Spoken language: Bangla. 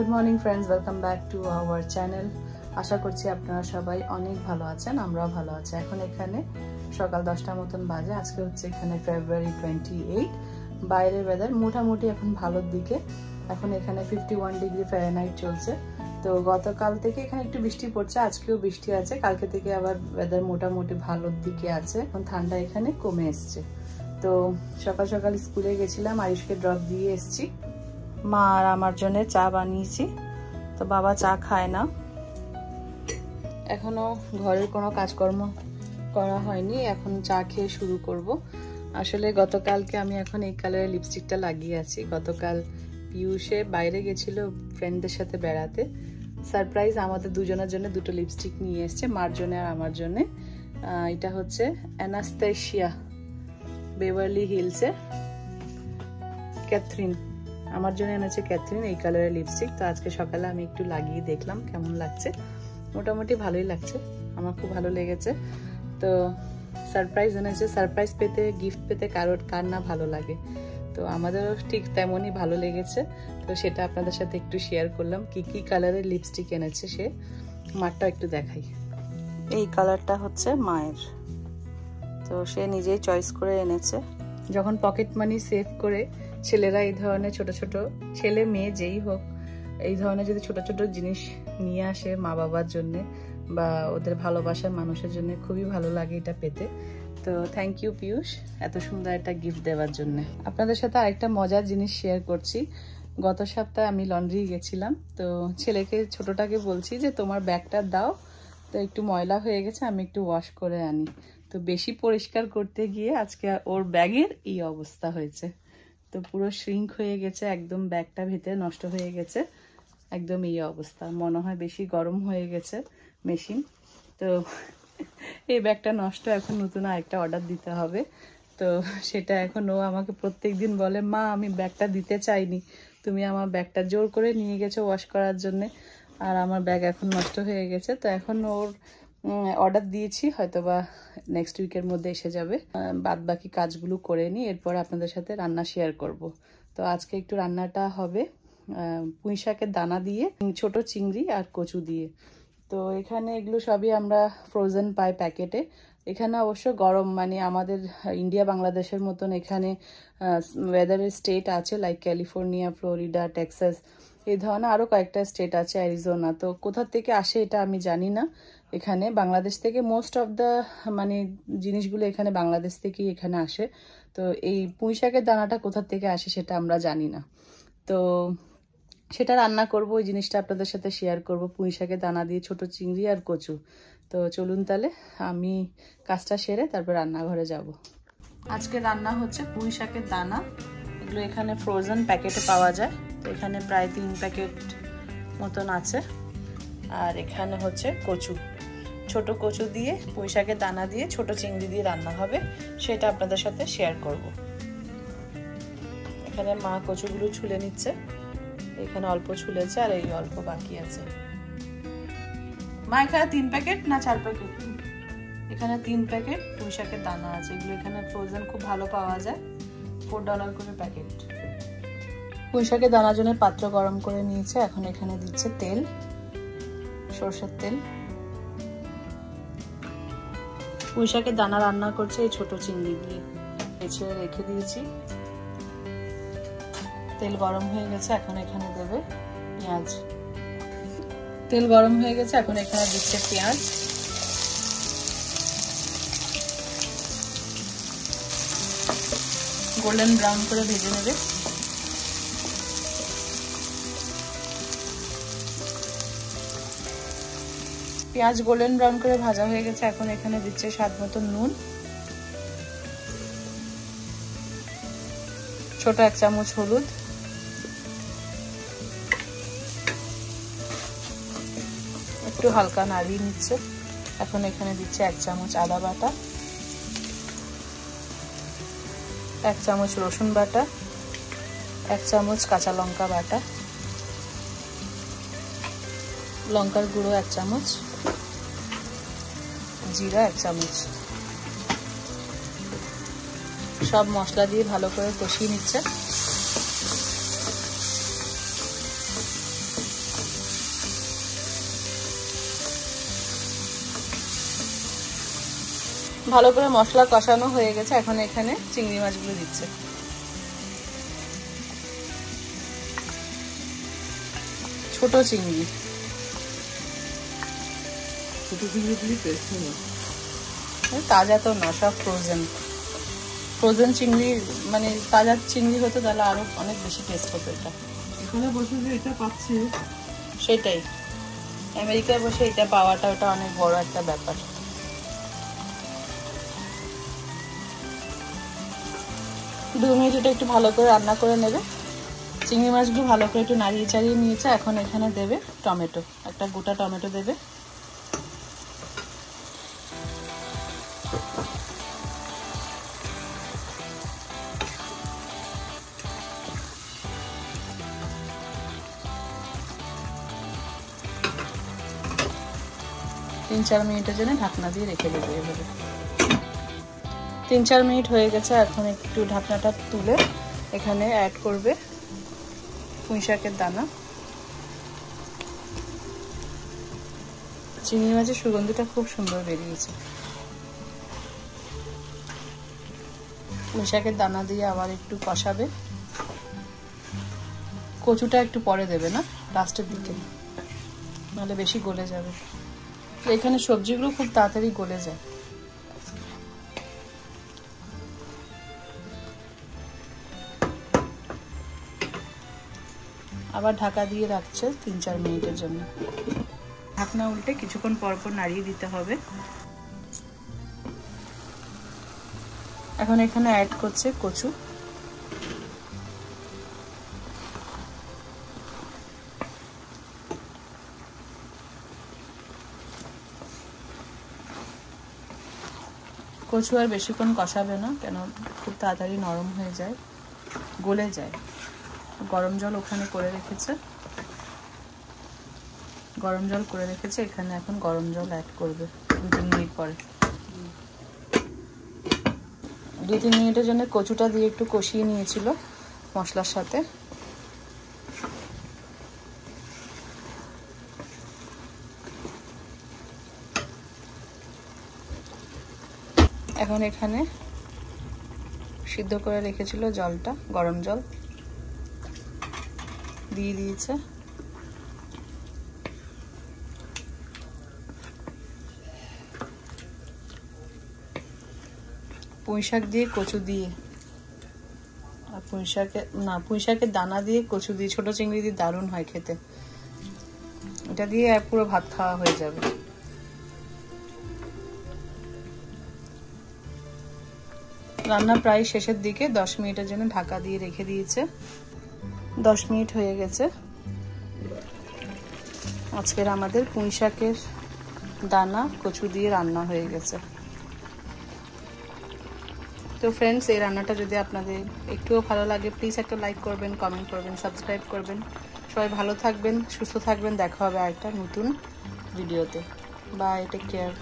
Good morning friends welcome back to our channel আশা করছি আপনারা সবাই অনেক ভালো আছেন, আমরাও ভালো আছি। এখন এখানে সকাল দশটার মতন বাজে। আজকে হচ্ছে এখানে ফেব্রুয়ারি টোয়েন্টি এইট বাইরের ওয়েদার মোটামুটি এখন ভালোর দিকে। এখন এখানে ফিফটি ওয়ান ডিগ্রি ফ্যারেনাইট চলছে। তো গতকাল থেকে এখানে একটু বৃষ্টি পড়ছে, আজকেও বৃষ্টি আছে। কালকে থেকে আবার ওয়েদার মোটামুটি ভালোর দিকে আছে। এখন ঠান্ডা এখানে কমে এসছে। তো সকাল সকাল স্কুলে গেছিলাম, আয়ুষকে ড্রপ দিয়ে এসছি। মা আর আমার জন্য চা বানিয়েছি। তো বাবা চা খায় না। এখনও ঘরের কোনো কাজকর্ম করা হয়নি। এখন চা খেয়ে শুরু করব। আসলে গতকালকে আমি এখন এই কালারের লিপস্টিকটা লাগিয়ে আছি। গতকাল পিয়ুষে বাইরে গেছিল ফ্রেন্ডদের সাথে বেড়াতে। সারপ্রাইজ আমাদের দুজনের জন্য দুটো লিপস্টিক নিয়ে এসছে, মার জন্য আর আমার জন্যে। এটা হচ্ছে অ্যানাস্তেশিয়া বেভারলি হিলসে ক্যাথরিন আমার জন্য এনেছে ক্যাথরিন এই কালারের লিপস্টিক তো আজকে সকালে আমি একটু লাগিয়ে দেখলাম কেমন লাগছে। মোটামুটি ভালোই লাগছে। আমার খুব ভালো লেগেছে। তো সারপ্রাইজ এনেছে। সারপ্রাইজ পেতে গিফট পেতে কারোর কার না ভালো লাগে। তো আমাদেরও ঠিক তেমনই ভালো লেগেছে। তো সেটা আপনাদের সাথে একটু শেয়ার করলাম। কি কি কালারের লিপস্টিক এনেছে সে? মারটা একটু দেখাই। এই কালারটা হচ্ছে মায়ের। তো সে নিজেই চয়েস করে এনেছে। যখন পকেট মানি সেভ করে ছেলেরা এই ধরনের ছোট ছোট ছেলে মেয়ে যেই হোক, এই ধরনের যদি ছোট ছোট জিনিস নিয়ে আসে মা বাবার জন্য বা ওদের ভালোবাসার মানুষের জন্য, খুবই ভালো লাগে এটা পেতে। তো থ্যাংক ইউ পিয়ুষ এত সুন্দর একটা গিফট দেওয়ার জন্য। আপনাদের সাথে আরেকটা মজার জিনিস শেয়ার করছি। গত সপ্তাহে আমি লন্ড্রি গেছিলাম, তো ছেলেকে, ছোটটাকে বলছি যে, তোমার ব্যাগটা দাও, তো একটু ময়লা হয়ে গেছে, আমি একটু ওয়াশ করে আনি। তো বেশি পরিষ্কার করতে গিয়ে আজকে ওর ব্যাগের এই অবস্থা হয়েছে। তো পুরো শ্রিঙ্ক হয়ে গেছে, একদম ব্যাগটা ভেতরে নষ্ট হয়ে গেছে। একদম এই অবস্থা। মনে হয় বেশি গরম হয়ে গেছে মেশিন তো এই ব্যাগটা নষ্ট, এখন নতুন আরেকটা অর্ডার দিতে হবে। তো সেটা এখন ও আমাকে প্রত্যেক দিন বলে, মা, আমি ব্যাগটা দিতে চাইনি। তুমি আমার ব্যাগটা জোর করে নিয়ে গেছো ওয়াশ করার জন্যে। আর আমার ব্যাগ এখন নষ্ট হয়ে গেছে। তো এখন ওর অর্ডার দিয়েছি হয়তো বা নেক্সট উইকের মধ্যে এসে যাবে। বাদ বাকি কাজগুলো করে নিই, এরপর আপনাদের সাথে রান্না শেয়ার করব। তো আজকে একটু রান্নাটা হবে পুঁই শাকের দানা দিয়ে, ছোট চিংড়ি আর কচু দিয়ে। তো এখানে এগুলো সবই আমরা ফ্রোজেন পাই প্যাকেটে এখানে অবশ্য গরম মানে আমাদের ইন্ডিয়া বাংলাদেশের মতন এখানে ওয়েদারের স্টেট আছে লাইক ক্যালিফোর্নিয়া ফ্লোরিডা টেক্সাস এই ধরনের আরও কয়েকটা স্টেট আছে অ্যারিজোনা তো কোথা থেকে আসে এটা আমি জানি না। এখানে বাংলাদেশ থেকে মোস্ট অফ দ্য মানে জিনিসগুলো এখানে বাংলাদেশ থেকেই এখানে আসে। তো এই পুঁই শাকের দানাটা কোথা থেকে আসে সেটা আমরা জানি না। তো সেটা রান্না করব ওই জিনিসটা আপনাদের সাথে শেয়ার করব। পুঁই শাকের দানা দিয়ে ছোট চিংড়ি আর কচু। তো চলুন তাহলে, আমি কাজটা সেরে তারপর রান্নাঘরে যাব। আজকে রান্না হচ্ছে পুঁই শাকের দানা। এগুলো এখানে ফ্রোজেন প্যাকেটে পাওয়া যায়। এখানে প্রায় তিন প্যাকেট মতন আছে। আর এখানে হচ্ছে কচু। ছোট কচু দিয়ে, পুঁই শাকের দানা দিয়ে, ছোট চিংড়ি দিয়ে রান্না হবে। সেটা আপনাদের সাথে শেয়ার করব। এখানে মা কচুগুলো ছুলে নিচ্ছে। এখানে অল্প ছুলেছে আর এই অল্প বাকি আছে। মা, এখানে তিন প্যাকেট না চার প্যাকেট? এখানে তিন প্যাকেট পুঁই শাকের দানা আছে। এগুলো এখানে ফ্রোজেন খুব ভালো পাওয়া যায়। ফোর ডলার করে প্যাকেট পুঁই শাকের দানার জন্য পাত্র গরম করে নিয়েছে। এখন এখানে দিচ্ছে তেল, সর্ষের তেল। পুঁই শাকের দানা রান্না করছে এই ছোট চিংড়ি দিয়ে। পেঁচে রেখে দিয়েছি। তেল গরম হয়ে গেছে, এখন এখানে দেবে পেঁয়াজ। তেল গরম হয়ে গেছে, এখন এখানে দিচ্ছে পেঁয়াজ। গোল্ডেন ব্রাউন করে ভেজে নেবে। পেঁয়াজ গোল্ডেন ব্রাউন করে ভাজা হয়ে গেছে, এখন এখানে দিচ্ছে স্বাদ মতো নুন। ছোট এক চামচ হলুদ। একটু হালকা নাড়িয়ে নিচ্ছে। এখন এখানে দিচ্ছে এক চামচ আদা বাটা, এক চামচ রসুন বাটা, এক চামচ কাঁচা লঙ্কা বাটা, লঙ্কার গুঁড়ো এক চামচ। জিরা, এক চামচ। সব মশলা দিয়ে ভালো করে কষিয়ে নিচ্ছে। ভালো করে মশলা কষানো হয়ে গেছে, এখন এখানে চিংড়ি মাছগুলো দিচ্ছে। ছোট চিংড়ি। দিলে টেস্ট হবে তাজা তো না সব ফ্রোজেন ফ্রোজেন চিংড়ি মানে তাজা চিংড়ি হতো তাহলে আরও অনেক বেশি টেস্ট হতো এটা। এখানে বসে যে এটা পাচ্ছি সেটাই। আমেরিকায় বসে এটা পাওয়াটা ওটা অনেক বড় একটা ব্যাপার। দু মিনিট এটা একটু ভালো করে রান্না করে নেবে। চিংড়ি মাছগুলো ভালো করে একটু নাড়িয়ে চাড়িয়ে নিয়েছে এখন এখানে দেবে টমেটো। একটা গোটা টমেটো দেবে। তিন চার মিনিটের জন্য ঢাকনা দিয়ে রেখে দেবে এভাবে। তিন চার মিনিট হয়ে গেছে, এখন একটু ঢাকনাটা তুলে এখানে অ্যাড করবে পুঁই শাকের দানা। চিংড়ি মাছের সুগন্ধিটা খুব সুন্দর বেরিয়েছে। পুঁই শাকের দানা দিয়ে আবার একটু কষাবে। কচুটা একটু পরে দেবে না লাস্টের দিকে। নাহলে বেশি গলে যাবে। এখানে সবজিগুলো খুব তাড়াতাড়ি গলে যায়। আবার ঢাকা দিয়ে রাখছে তিন চার মিনিটের জন্য। ঢাকনা উল্টে কিছুক্ষণ পর পর নাড়িয়ে দিতে হবে। এখন এখানে অ্যাড করছে কচু। কচু আর বেশিক্ষণ কষাবে না, কেন খুব তাড়াতাড়ি নরম হয়ে যায়, গলে যায়। গরম জল ওখানে করে রেখেছে। গরম জল করে রেখেছে, এখানে এখন গরম জল অ্যাড করবে দু তিন মিনিট পরে। দু তিন মিনিটের জন্য কচুটা দিয়ে একটু কষিয়ে নিয়েছিল মশলার সাথে। এখন এখানে সিদ্ধ করে রেখেছিল জলটা, গরম জল। দিয়ে দিয়েছে। পুঁই শাক দিয়ে কচু দিয়ে। আর পুঁই শাকের না, পুঁই শাকের দানা দিয়ে কচু দিয়ে, ছোট চিংড়ি দিয়ে দারুণ হয় খেতে। এটা দিয়ে পুরো ভাত খাওয়া হয়ে যাবে। রান্না প্রায় শেষের দিকে দশ মিনিটের জন্য ঢাকা দিয়ে রেখে দিয়েছে। দশ মিনিট হয়ে গেছে। আজকের আমাদের পুঁই শাকের দানা কচু দিয়ে রান্না হয়ে গেছে। তো ফ্রেন্ডস এই রান্নাটা যদি আপনাদের একটুও ভালো লাগে প্লিজ একটা লাইক করবেন কমেন্ট করবেন সাবস্ক্রাইব করবেন। সবাই ভালো থাকবেন, সুস্থ থাকবেন, দেখা হবে আরেকটা নতুন ভিডিওতে বাই টেক কেয়ার